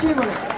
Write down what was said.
チーム